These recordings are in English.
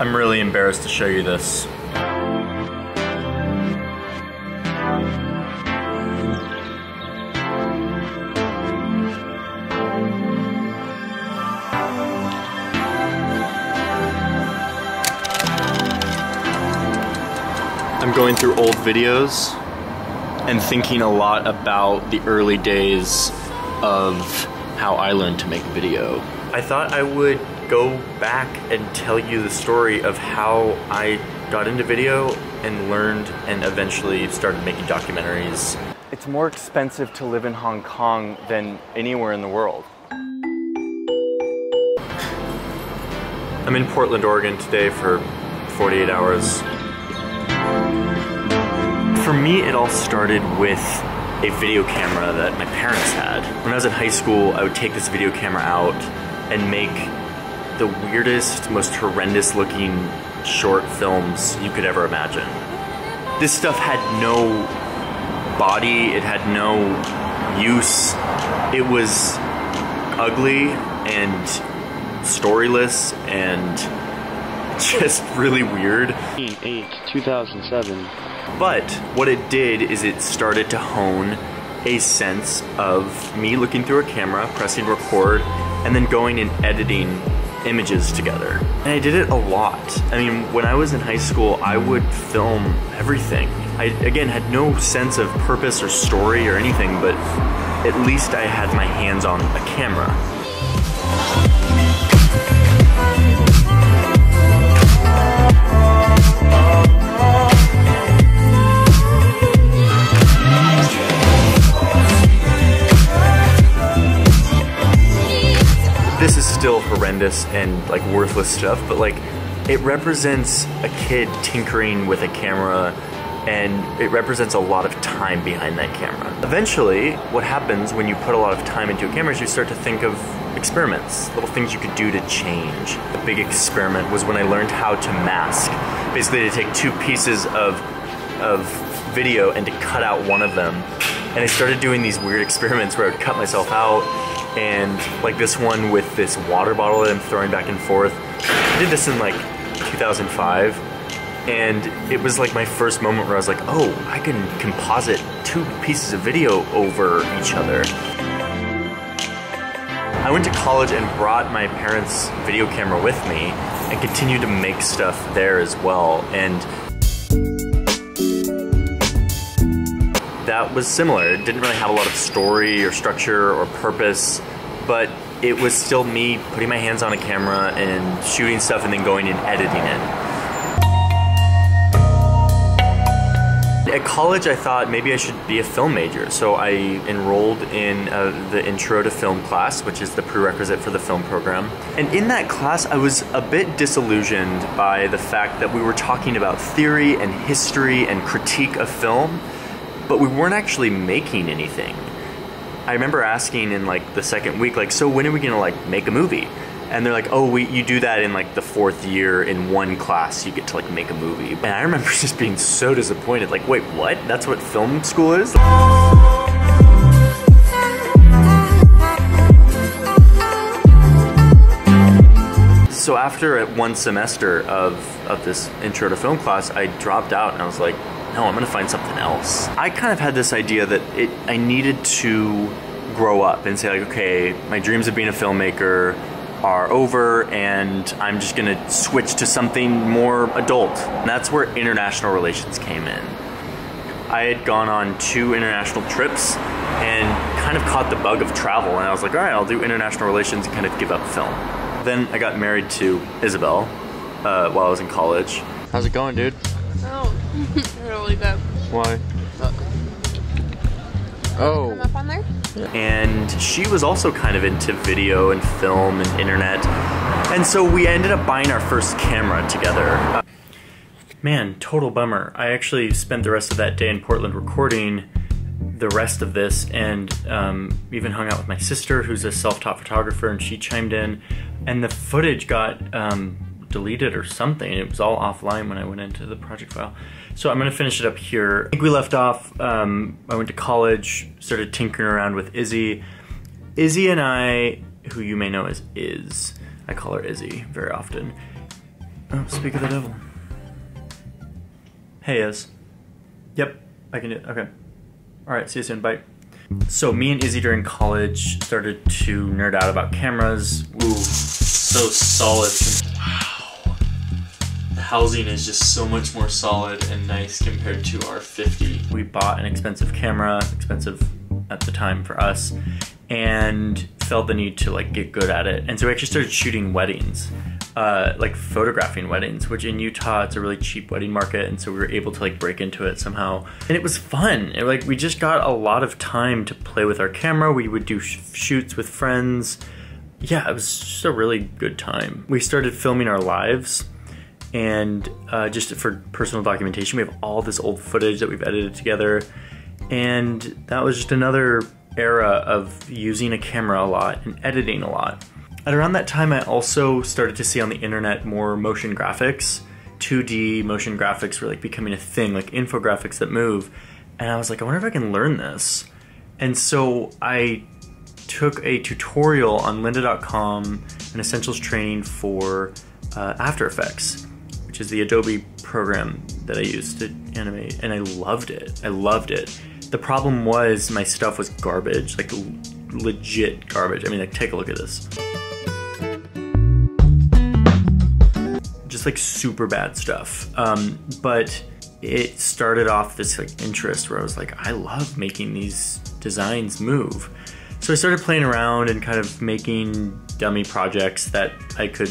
I'm really embarrassed to show you this. I'm going through old videos and thinking a lot about the early days of how I learned to make video. I thought I would go back and tell you the story of how I got into video and learned and eventually started making documentaries. It's more expensive to live in Hong Kong than anywhere in the world. I'm in Portland, Oregon today for 48 hours. For me, it all started with a video camera that my parents had. When I was in high school, I would take this video camera out and make the weirdest, most horrendous looking short films you could ever imagine. This stuff had no body, it had no use. It was ugly and storyless and just really weird. 8, 2007. But what it did is it started to hone a sense of me looking through a camera, pressing record, and then going and editing images together. And I did it a lot. I mean, when I was in high school, I would film everything. I, again, had no sense of purpose or story or anything, but at least I had my hands on a camera. Is still horrendous and like worthless stuff, but like it represents a kid tinkering with a camera and it represents a lot of time behind that camera. Eventually, what happens when you put a lot of time into a camera is you start to think of experiments, little things you could do to change. The big experiment was when I learned how to mask. Basically to take two pieces of of video and to cut out one of them. And I started doing these weird experiments where I would cut myself out and like this one with this water bottle that I'm throwing back and forth. I did this in like 2005 and it was like my first moment where I was like, oh, I can composite two pieces of video over each other. I went to college and brought my parents' video camera with me and continued to make stuff there as well. And that was similar. It didn't really have a lot of story or structure or purpose, but it was still me putting my hands on a camera and shooting stuff and then going and editing it. At college, I thought maybe I should be a film major, so I enrolled in uh, the Intro to Film class, which is the prerequisite for the film program. And in that class, I was a bit disillusioned by the fact that we were talking about theory and history and critique of film, but we weren't actually making anything. I remember asking in like the second week, like, so when are we gonna like make a movie? And they're like, oh, we, you do that in like the fourth year in one class, you get to like make a movie. And I remember just being so disappointed, like, wait, what? That's what film school is? So after one semester of, of this intro to film class, I dropped out and I was like, no, I'm gonna find something else. I kind of had this idea that it I needed to grow up and say like, okay, my dreams of being a filmmaker are over and I'm just gonna switch to something more adult. And that's where international relations came in. I had gone on two international trips and kind of caught the bug of travel and I was like, all right, I'll do international relations and kind of give up film. Then I got married to Isabel uh, while I was in college. How's it going, dude? Really good. Why? Oh. Come up on there? and she was also kind of into video and film and internet. And so we ended up buying our first camera together. Uh, man, total bummer. I actually spent the rest of that day in Portland recording the rest of this and um, even hung out with my sister, who's a self taught photographer, and she chimed in. And the footage got um, deleted or something. It was all offline when I went into the project file. So I'm gonna finish it up here. I think we left off, um, I went to college, started tinkering around with Izzy. Izzy and I, who you may know as Iz, I call her Izzy very often. Oh, speak of the devil. Hey, Iz. Yep, I can do it. Okay. Alright, see you soon. Bye. So, me and Izzy during college started to nerd out about cameras. Ooh, so solid. Housing is just so much more solid and nice compared to our 50. We bought an expensive camera, expensive at the time for us, and felt the need to like get good at it. And so we actually started shooting weddings uh, like photographing weddings, which in Utah it's a really cheap wedding market, and so we were able to like break into it somehow, and it was fun. It, like we just got a lot of time to play with our camera. We would do sh- shoots with friends. Yeah, it was just a really good time. We started filming our lives, and uh, just for personal documentation, we have all this old footage that we've edited together, and that was just another era of using a camera a lot and editing a lot. At around that time, I also started to see on the internet more motion graphics. 2D motion graphics were like becoming a thing, like infographics that move. And I was like, I wonder if I can learn this. And so I took a tutorial on lynda.com, an essentials training for uh, After Effects, is the Adobe program that I used to animate. And I loved it. I loved it. The problem was my stuff was garbage, like legit garbage. I mean, like, take a look at this. just like super bad stuff. Um, but it started off this like interest where I was like, I love making these designs move. So I started playing around and kind of making dummy projects that I could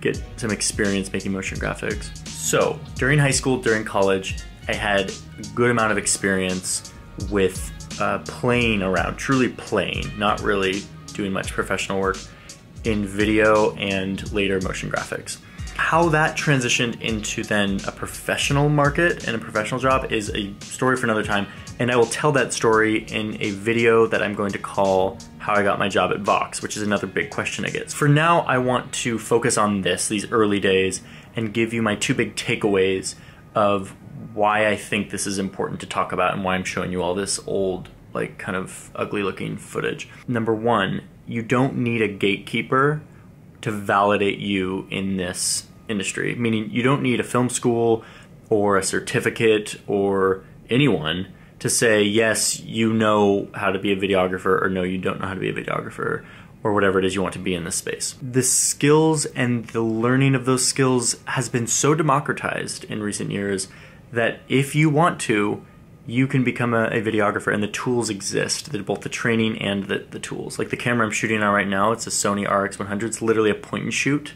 get some experience making motion graphics. So during high school, during college, I had a good amount of experience with uh, playing around, truly playing, not really doing much professional work in video and later motion graphics how that transitioned into then a professional market and a professional job is a story for another time. And I will tell that story in a video that I'm going to call How I Got My Job at Vox, which is another big question I get. For now, I want to focus on this, these early days, and give you my two big takeaways of why I think this is important to talk about and why I'm showing you all this old, like kind of ugly looking footage. Number one, you don't need a gatekeeper to validate you in this industry, meaning you don't need a film school or a certificate or anyone to say, yes, you know how to be a videographer, or no, you don't know how to be a videographer, or whatever it is you want to be in this space. The skills and the learning of those skills has been so democratized in recent years that if you want to, you can become a, a videographer and the tools exist, the, both the training and the, the tools. Like the camera I'm shooting on right now, it's a Sony RX100, it's literally a point and shoot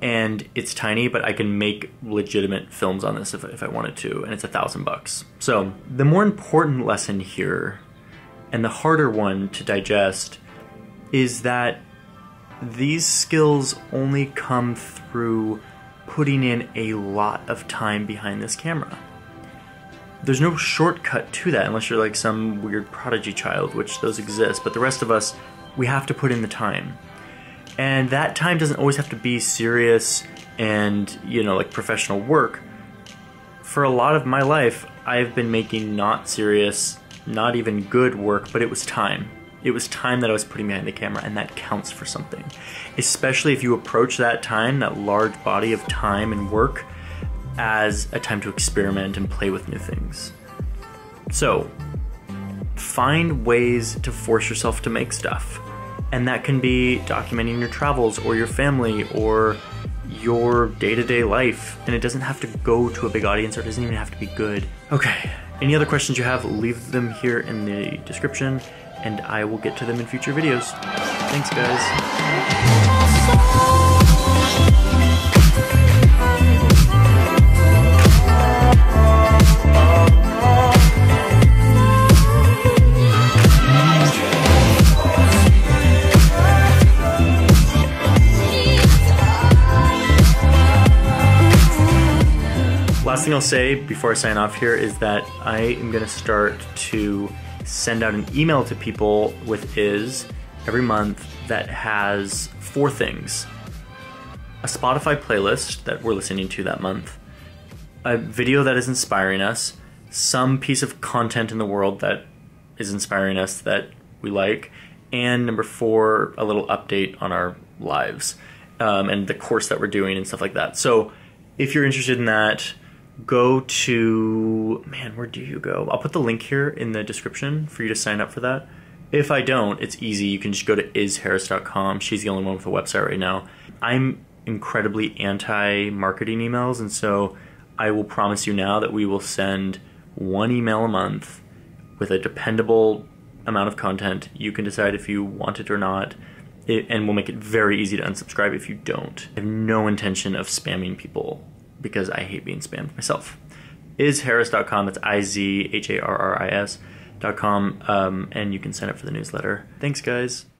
and it's tiny, but I can make legitimate films on this if, if I wanted to, and it's a thousand bucks. So the more important lesson here, and the harder one to digest, is that these skills only come through putting in a lot of time behind this camera. There's no shortcut to that unless you're like some weird prodigy child, which those exist, but the rest of us, we have to put in the time. And that time doesn't always have to be serious and, you know, like professional work. For a lot of my life, I've been making not serious, not even good work, but it was time. It was time that I was putting behind the camera, and that counts for something. Especially if you approach that time, that large body of time and work, as a time to experiment and play with new things. So, find ways to force yourself to make stuff. And that can be documenting your travels or your family or your day to day life. And it doesn't have to go to a big audience or it doesn't even have to be good. Okay, any other questions you have, leave them here in the description and I will get to them in future videos. Thanks, guys. Thing I'll say before I sign off here is that I am going to start to send out an email to people with Iz every month that has four things. A Spotify playlist that we're listening to that month, a video that is inspiring us, some piece of content in the world that is inspiring us that we like, and number four, a little update on our lives um, and the course that we're doing and stuff like that. So if you're interested in that, go to man, where do you go? I'll put the link here in the description for you to sign up for that. If I don't, it's easy. You can just go to izharris.com. She's the only one with a website right now. I'm incredibly anti marketing emails, and so I will promise you now that we will send one email a month with a dependable amount of content. You can decide if you want it or not, it, and we'll make it very easy to unsubscribe if you don't. I have no intention of spamming people because I hate being spammed myself. Izharris.com, it's I Z H A R R I S.com, um, and you can sign up for the newsletter. Thanks, guys.